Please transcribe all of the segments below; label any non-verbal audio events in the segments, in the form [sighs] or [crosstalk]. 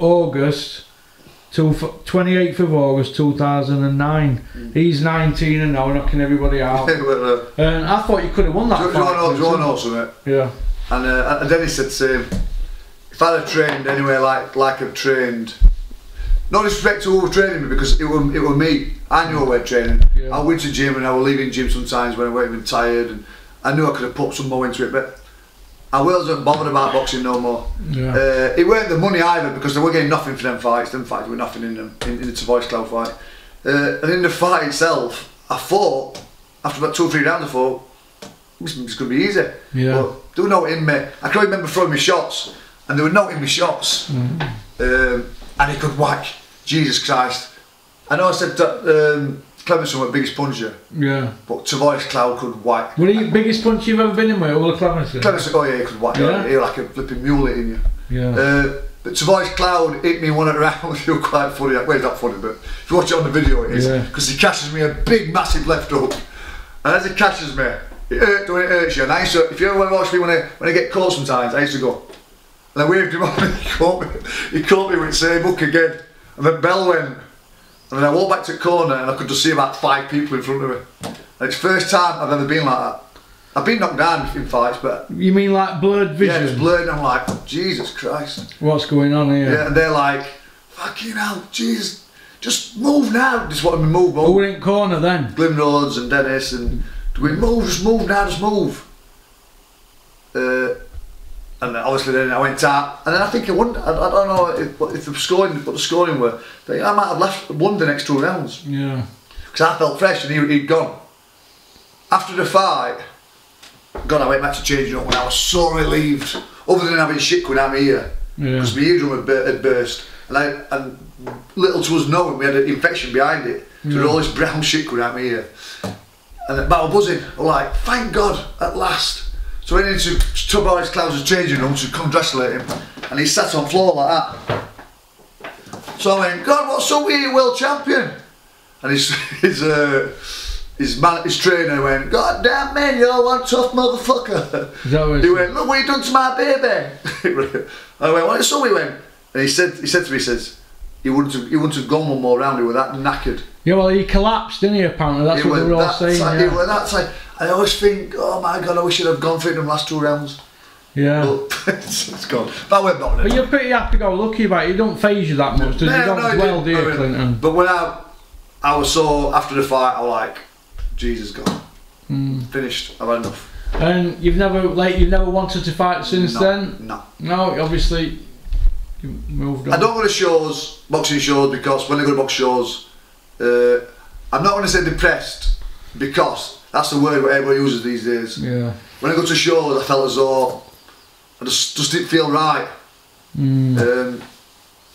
August, to 28th of August 2009. He's 19 and now knocking everybody [laughs] out. uh, And I thought you could have won that you fight. want to know, do you want know something? Yeah. And, uh, and then he said to him, if I'd have trained anywhere like like I've trained, no disrespect to who was training me because it was it was me. I knew I went training. Yeah. I went to gym and I was leaving gym sometimes when I wasn't even tired and I knew I could have put some more into it, but I wasn't bothered about boxing no more. Yeah. Uh, it weren't the money either because they were getting nothing for them fights. Them fights were nothing in them in, in the Voice Cloud fight. Uh, and in the fight itself, I thought after about two or three rounds, I thought this is going to be easy. Yeah. But there were no in me. I can remember throwing my shots, and there were no in me shots. Mm. Um, and he could whack. Jesus Christ! I know I said that um, Glen Johnson the biggest puncher, yeah. but Tavoris Cloud could whack. What are you biggest punch you've ever been in with? All the Glen Johnson? Clemenson, oh yeah, he could whack. Yeah. He like a flipping mule hitting you. Yeah. Uh, but Tavoris Cloud hit me one at round. [laughs] It was quite funny. Well, it's not funny, but if you watch it on the video, it is Yeah. because he catches me a big, massive left hook, and as he catches me, it hurts when it hurts you. And I used to, if you ever watch me when I when I get caught sometimes, I used to go, and I waved him off and he caught me. He caught me with the same hook again, and then bell went, and then I walked back to the corner, and I could just see about five people in front of me. And it's the first time I've ever been like that. I've been knocked down in fights, but you mean like blurred yeah, vision? it's blurred, and I'm like, Jesus Christ. What's going on here? Yeah, and they're like, fucking hell, Jesus, just move now. Just want me to move, Who were in corner then? Glenn Rhodes and Dennis and we move, just move now, just move. Uh, and then obviously then I went out, and then I think I wonder, I, I don't know if, if the scoring, what the scoring were. But I might have left, won the next two rounds Yeah. because I felt fresh and he, he'd gone. After the fight, God, I went back to changing up and I was so relieved. Other than having shit out of my ear Yeah. because my eardrum had, bur- had burst, and I and little to us knowing we had an infection behind it. So there was all this brown shit coming out my ear, and I was buzzing. I'm like, thank God, at last. So went into Tavoris Cloud's changing room to come congratulate him, and he sat on floor like that. So I went, God, what's up with you, world champion? And his [laughs] his uh, his man, his trainer went, God damn man, you're one tough motherfucker. Is that what He went, look what you done to my baby. [laughs] I went, what? So he went, and he said, he said to me, he says, he wouldn't have, he wouldn't have gone one more round. He was that knackered. Yeah, well, he collapsed, didn't he, apparently? That's he what went were all saying. He Yeah. went that. I always think, oh my God, I wish I'd have gone for it in the last two rounds. yeah. But it's, [laughs] it's gone. That went not. But you're pretty happy-go-lucky about it. It don't phase you that much, does it? You don't it dwell, do you, I mean, Clinton? But when I, I was so after the fight, I was like, Jesus God, Hmm. finished. I've had enough. And you've never, like, you've never wanted to fight since no, then? No. No, obviously, you moved on. I don't go to shows, boxing shows, because when I go to box shows, uh, I'm not going to say depressed, because that's the word that everyone uses these days. Yeah. When I go to shows, I felt as though I just, just didn't feel right. Mm. Um,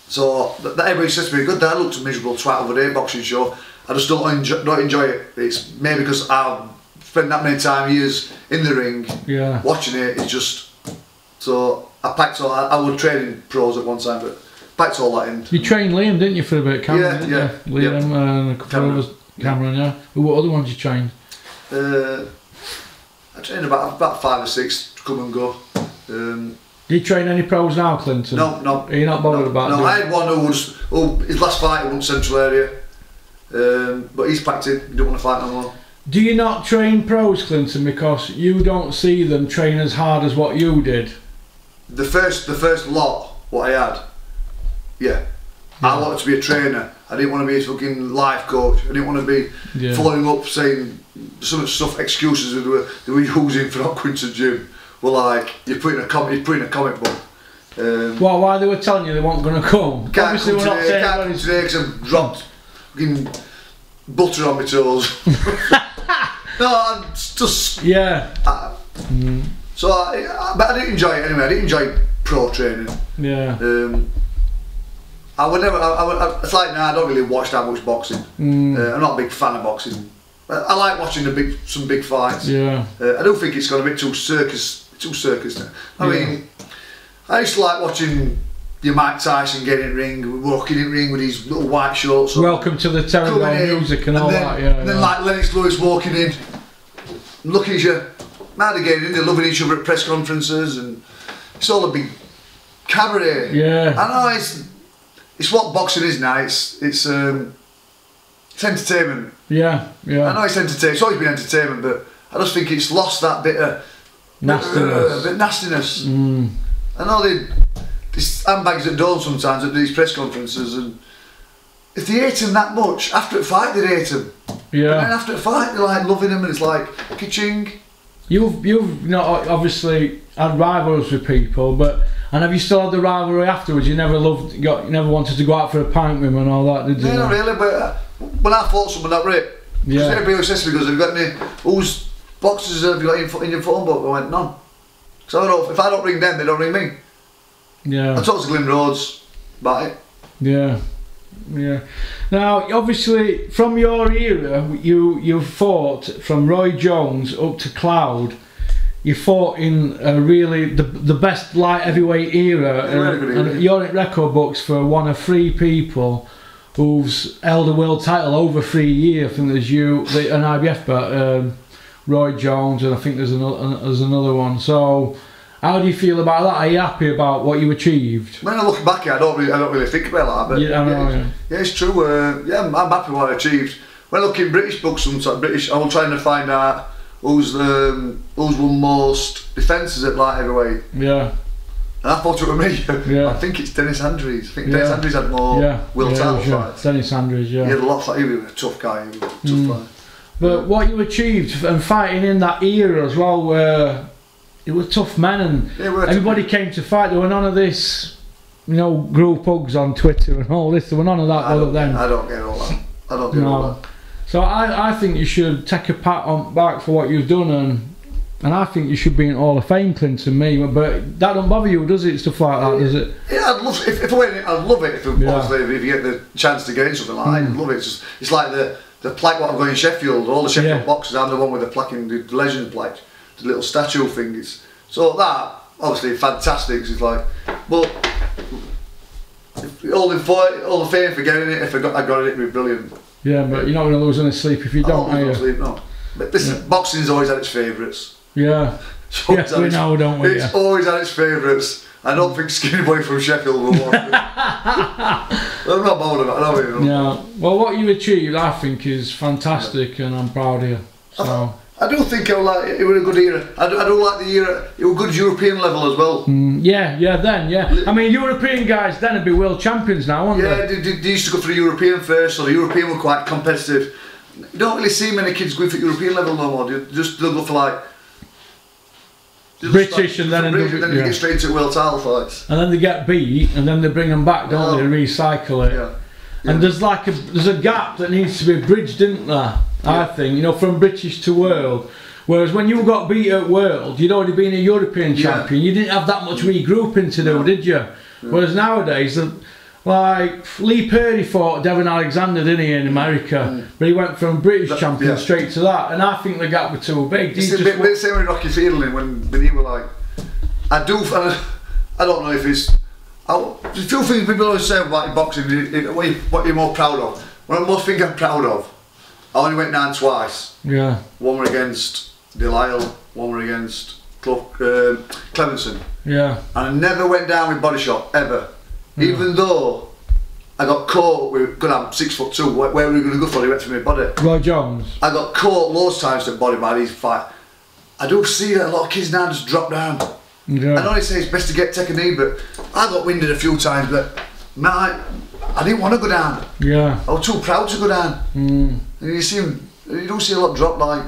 so that, that everybody says to me, "Good, that looked a miserable twat over there boxing show." I just don't enjoy, don't enjoy it. It's maybe because I've spent that many time years in the ring Yeah. watching it. It's just so I packed all. I, I was training pros at one time, but packed all that in. You trained Liam, didn't you, for a bit? Cameron, Yeah, yeah, you? Liam and a couple Cameron. of others. Cameron, yeah. Who what other ones you trained? Uh, I trained about about five or six to come and go. Um, Do you train any pros now, Clinton? no, no. Are you not bothered no, about No, I had one who was. Oh, his last fight won Central Area, um, but he's packed in. He don't want to fight no more. Do you not train pros, Clinton, because you don't see them train as hard as what you did? The first, the first lot what I had, yeah. I wanted to be a trainer. I didn't want to be a fucking life coach. I didn't want to be Yeah. following up saying some of the stuff excuses that were they were [laughs] using for not going to gym. Were like you're putting a comic, you're putting a comic book. Um, Well, why they were telling you they weren't going to come? can't Obviously, come we're not can't come today because I've dropped fucking butter on my toes. [laughs] no, I'm just Yeah, I, so. I, I, but I didn't enjoy it anyway. I didn't enjoy pro training. yeah. Um, I would never. I, I, would- I, it's like now I don't really watch that much boxing. Mm, Uh, I'm not a big fan of boxing. I, I like watching the big some big fights. yeah. Uh, I don't think it's got a bit too circus, too circus now. I Yeah. mean, I used to like watching your Mike Tyson getting in ring, walking in ring with his little white shorts. on, Welcome to the Terrible music and all then, that, yeah. And then yeah. like Lennox Lewis walking in, looking at you, now they're getting in, they're loving each other at press conferences, and it's all a big cabaret. Yeah. I know it's it's what boxing is now. It's it's um, it's entertainment. Yeah, yeah. I know it's entertainment. It's always been entertainment, but I just think it's lost that bit of Nastiness. bit of nastiness. Mm, I know they these handbags at dawn sometimes at these press conferences, and if they hate him that much, after a fight they hate him. Yeah. And then after a fight they're like loving him, and it's like kitching. You've you've not obviously had rivals with people, but and have you still had the rivalry afterwards? You never loved, got, you never wanted to go out for a pint with him and all that, did you? Yeah, not really, but uh, when I fought someone that rate, because Yeah. everybody always says to me, "Because have you got any whose boxes have you got in, in your phone book?" I went none. So I don't, know if I don't ring them, they don't ring me. Yeah. I talked to Glenn Rhodes about it. yeah, yeah. Now, obviously, from your era, you you fought from Roy Jones up to Cloud. You fought in a really the the best light heavyweight era, Yeah, and, and you're at record books for one of three people who's held a world title over three years. I think there's you, the, an IBF, but um, Roy Jones, and I think there's another there's another one. So, how do you feel about that? Are you happy about what you achieved? When I look back, I don't really, I don't really think about that. But Yeah, know, yeah, yeah. yeah, it's true. Uh, yeah, I'm, I'm happy with what I achieved. When I look in British books, sometimes British, I'm trying to find out who's um, who's won most defences at light heavyweight. Yeah, And I thought it was me. Yeah. [laughs] I think it's Dennis Andries. I think Yeah. Dennis Andries had more yeah. will yeah, title sure. fights. Dennis Andries, yeah. He had a lot of. He was a tough guy. He was a tough Mm. fight. But what you achieved and fighting in that era as well, where it was tough men and Yeah, everybody came to fight. There were none of this, you know, group hugs on Twitter and all this. There were none of that I than. I don't get all that. I don't get all that. So I, I think you should take a pat on back for what you've done and. And I think you should be in Hall of Fame, Clinton. Me, but that don't bother you, does it? Stuff like that, does it? Yeah, I'd love if, if I went in, I'd love it if, Yeah. obviously, if you get the chance to get in something like that. Mm. I'd love it. It's, just, it's like the the plaque what I'm going in Sheffield. All the Sheffield Yeah. boxes. I'm the one with the plaque in the legend plaque, the little statue thing. It's, so that obviously fantastic. It's like, but all the all the fame for getting it. If I got I got it, it'd be brilliant. Yeah, but you're not going to lose any sleep if you don't, I are won't you? sleep, no. But this Yeah. boxing's always had its favourites. Yeah. It's always Yeah, we its- know, don't we? It's Yeah. always had its favourites. I don't think Skinny Boy from Sheffield will want it. [laughs] I'm not bothered about it. I don't even know. Yeah. Well, what you achieved, I think, is fantastic, and I'm proud of you. So, I don't think it was, like, it was a good era. I I do like the era. It was good European level as well. mm, yeah, yeah, then, yeah. I mean, European guys then would be world champions now, wouldn't Yeah, they, they, they used to go for the European first, so the European were quite competitive. You don't really see many kids going for European level no more. They just they'll go for like British and then British, W- then they yeah. get straight to world title fights. And then they get beat, and then they bring them back, don't Yeah. they? Recycle it. Yeah. And there's like a there's a gap that needs to be bridged, isn't there? I think you know from British to world. Whereas when you got beat at world, you'd already been a European Yeah. champion. You didn't have that much regrouping to do, did you? Whereas nowadays, like Lee Purdy fought Devon Alexander, didn't he, in America? Mm. But he went from British That- champion yeah. straight to that, and I think the gap was too big. It's a bit, bit same with Rocky Fielding when, when he were like, I do, [laughs] I, I don't know if it's, I, there's a few things people always say about boxing, it- it- what, you, what you're more proud of. One of the most things I'm proud of, I only went down twice. yeah, One were against Delisle, one were against Clough, um Glen Johnson. yeah, And I never went down with body shot, ever. Even though I got caught with, because I'm six foot two, where, where were we going to go for? He went for my body. Roy Jones. I got caught loads of times at body by these fight. I do see that a lot of kids now just drop down. Yeah. I know they say it's best to get take a knee, but I got winded a few times. But man, I, didn't want to go down. yeah. I was too proud to go down. Mm. And you see you don't see a lot drop like.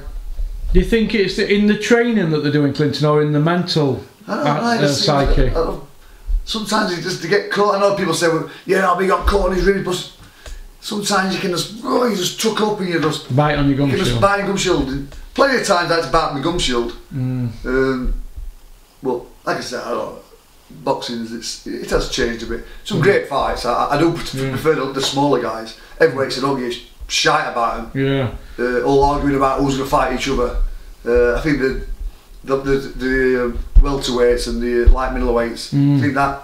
Do you think it's in the training that they're doing, Clinton, or in the mental I don't know. uh, I uh, psyche? I don't- sometimes you just to get caught. I know people say, well, "Yeah, I'll be got caught," and he's really but Sometimes you can just, oh, you just tuck up and you just, Bite on your you gum just shield. bite your gum shield. Plenty of times I had to bite my gum shield. Mm. Um, well, like I said, I don't know. Boxing, is- it's, it has changed a bit. Some great fights. I, I do Yeah. prefer the, the smaller guys. Heavyweights, I don't get shite about them. Yeah, Uh, all arguing about who's going to fight each other. Uh, I think the the the, the um, welterweights and the light middleweights. Mm. I think that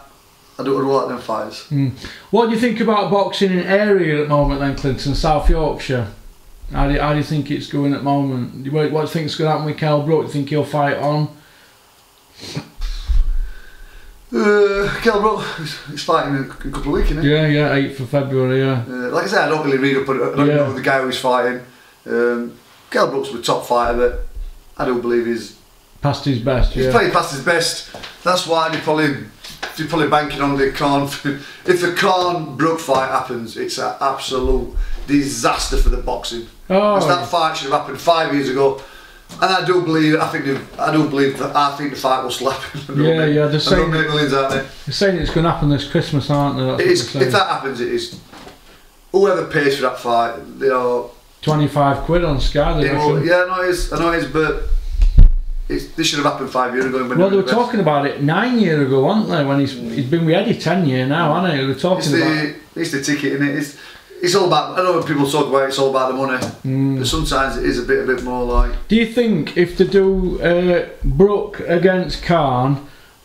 I don't, I don't like them fights. Mm. What do you think about boxing in area at the moment then, Clinton, South Yorkshire? How do, you, how do you think it's going at the moment? What, what do you think's going to happen with Kell Brook? Do you think he'll fight on? Uh, he's, he's fighting in a couple of weeks, isn't he? Yeah, yeah, 8th of February, yeah. Uh, like I said, I don't really read up on. I don't Yeah. know the guy who's fighting. Um, Kell Brook's the top fighter, but I don't believe he's Past his best, he's yeah. playing past his best. That's why they're probably they're probably banking on the Khan. [laughs] if the Khan Brook fight happens, it's an absolute disaster for the boxing. Oh, Because that fight should have happened five years ago. And I do believe, I think, they've- I do believe that I think the fight will slap. [laughs] Yeah, yeah, they're saying- make millions of it. they're saying it's going to happen this Christmas, aren't they? That's It is, if that happens, it is. Whoever pays for that fight, they are. 25 quid on Sky, they will, yeah, I know it is. I know it is, but it's, this should have happened five years ago. when Well, they were the talking about it nine years ago, weren't they? When he's he's been with Eddie ten year now, hasn't he? They were It's talking about. the, it's the ticket, and it? It's, it's all about. I know when people talk about it, it's all about the money, Mm. but sometimes it is a bit, a bit more like. Do you think if they do uh, Brook against Khan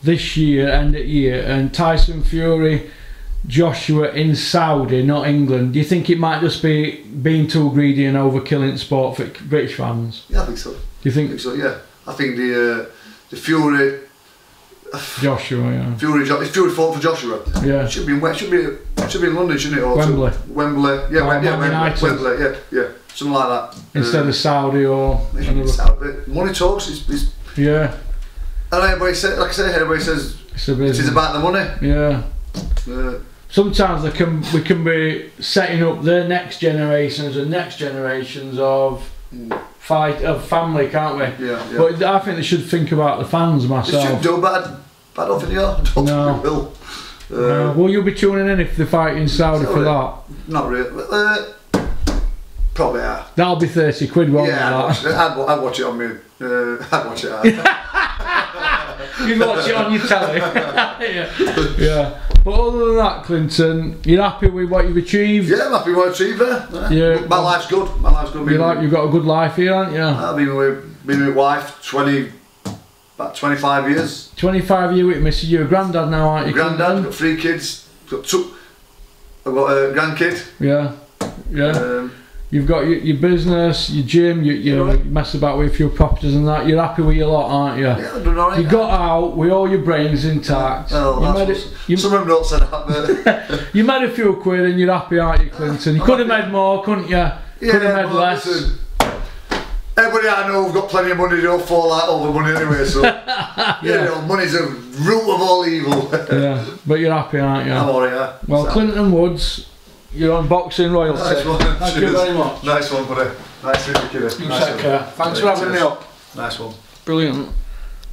this year, end of year, and Tyson Fury, Joshua in Saudi, not England, do you think it might just be being too greedy and overkilling sport for British fans? Yeah, I think so. Do you I think think so. Yeah, I think the uh, the Fury, [sighs] Joshua? Yeah, Fury, if Fury fought for Joshua. yeah. Should be in should be should be in London, shouldn't it? Or Wembley. Wembley. Yeah, yeah, Wembley. Wembley. Yeah, yeah, something like that. Instead Um, of Saudi or it should be another. South, money talks. It's, it's, Yeah, and everybody says, like I say, everybody says it's it is about the money. Yeah. Uh, sometimes they can we can be setting up the next generations and next generations of fight of family, can't we? yeah, yeah. But I think they should think about the fans should myself. do, but I, but I don't think they are. I don't No. think [laughs] they will. Uh, will you be tuning in if they fight in Saudi for that? Not really. Uh, probably are. That'll be thirty quid, won't Yeah, it? watch, it. I'd, I'd watch it on me. Uh, I'd [laughs] watch it. You watch it on your telly. yeah. [laughs] [laughs] yeah. But other than that, Clinton, you're happy with what you've achieved. yeah, I'm happy with what I achieved there. Yeah. My life's good. My life's good. You like, you've got a good life here, haven't you? I've been with, been with wife 20, about 25 years. Twenty five year with Mrs. You're a granddad now, aren't you? Granddad, got three kids. Got two. I've got a grandkid. Yeah. Yeah. Um, You've got your, your business, your gym, you, you, Right. mess about with a few properties and that. You're happy with your lot, aren't you? yeah, I'm doing alright. You got out with all your brains intact. Oh, you, that's made it, you, Some of them don't say that, but [laughs] you made a few quid and you're happy, aren't you, Clinton? You I'm could have made more, couldn't you? yeah, could have made less. listen, everybody I know have got plenty of money. They don't fall out over money anyway. So [laughs] yeah, you know, money's a root of all evil. Yeah, but you're happy, aren't you? I'm alright. Yeah. Well, Clinton Woods, you're on boxing royalty. Nice one. Thank you very much. Nice one, buddy. Nice to meet you, kiddo. You Nice take one. care. Thanks for having me up. Nice one. Brilliant.